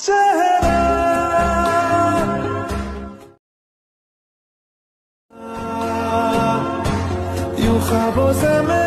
चेहरा यूं ख्वाबों से मैं